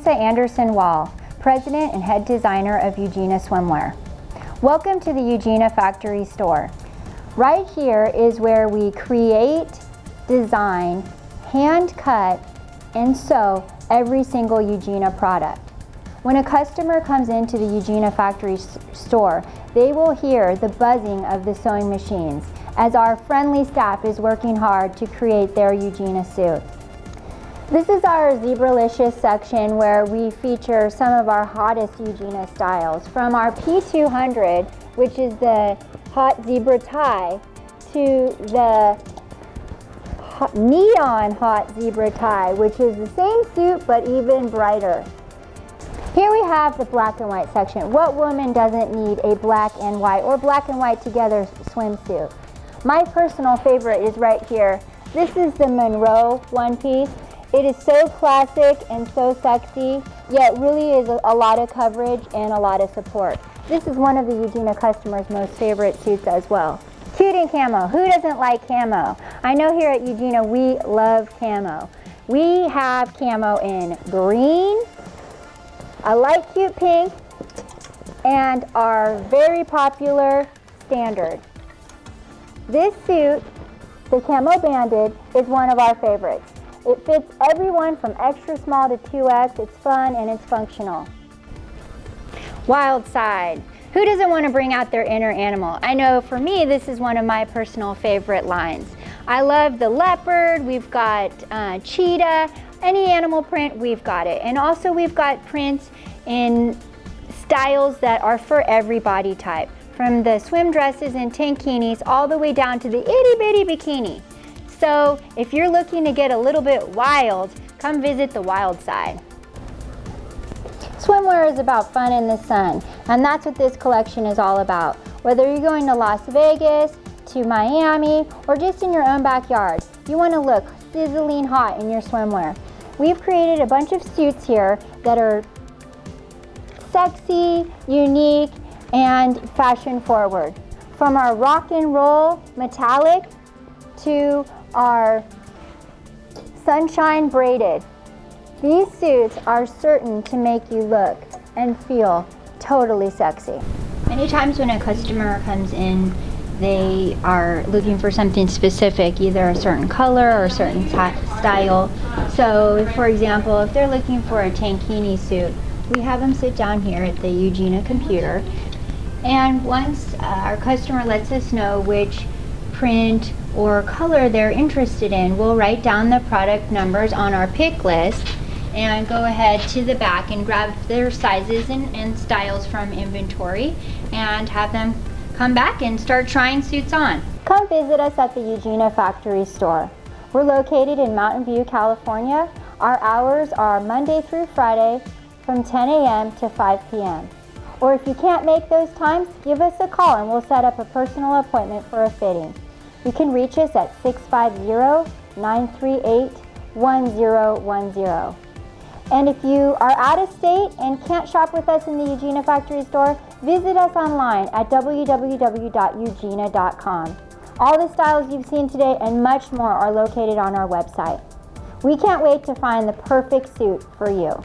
Lisa Anderson Wall, President and Head Designer of Ujena Swimwear. Welcome to the Ujena Factory Store. Right here is where we create, design, hand cut, and sew every single Ujena product. When a customer comes into the Ujena Factory store, they will hear the buzzing of the sewing machines as our friendly staff is working hard to create their Ujena suit. This is our Zebralicious section where we feature some of our hottest Ujena styles. From our P200, which is the hot zebra tie, to the hot, neon hot zebra tie, which is the same suit but even brighter. Here we have the black and white section. What woman doesn't need a black and white or black and white together swimsuit? My personal favorite is right here. This is the Monroe one piece. It is so classic and so sexy, yet really is a, lot of coverage and a lot of support. This is one of the Ujena customers' most favorite suits as well. Cute in camo. Who doesn't like camo? I know here at Ujena we love camo. We have camo in green, a light cute pink, and our very popular standard. This suit, the camo banded, is one of our favorites. It fits everyone from extra small to 2X. It's fun and it's functional. Wild side. Who doesn't want to bring out their inner animal? I know for me, this is one of my personal favorite lines. I love the leopard, we've got uh, cheetah, any animal print, we've got it. And also we've got prints in styles that are for every body type from the swim dresses and tankinis all the way down to the itty bitty bikini. So if you're looking to get a little bit wild, come visit the wild side. Swimwear is about fun in the sun, and that's what this collection is all about. Whether you're going to Las Vegas, to Miami, or just in your own backyard, you want to look sizzling hot in your swimwear. We've created a bunch of suits here that are sexy, unique, and fashion forward. From our rock and roll metallic to our sunshine braided. These suits are certain to make you look and feel totally sexy. Many times when a customer comes in, they are looking for something specific, either a certain color or a certain style. So, for example, if they're looking for a tankini suit, we have them sit down here at the Ujena computer and once uh, our customer lets us know which print or color they're interested in, we'll write down the product numbers on our pick list and go ahead to the back and grab their sizes and, and styles from inventory and have them come back and start trying suits on. Come visit us at the Ujena Factory Store. We're located in Mountain View, California. Our hours are Monday through Friday from 10 a.m. to 5 p.m. Or if you can't make those times, give us a call and we'll set up a personal appointment for a fitting. You can reach us at 650-938-1010. And if you are out of state and can't shop with us in the Ujena Factory Store, visit us online at www.ujena.com. All the styles you've seen today and much more are located on our website. We can't wait to find the perfect suit for you.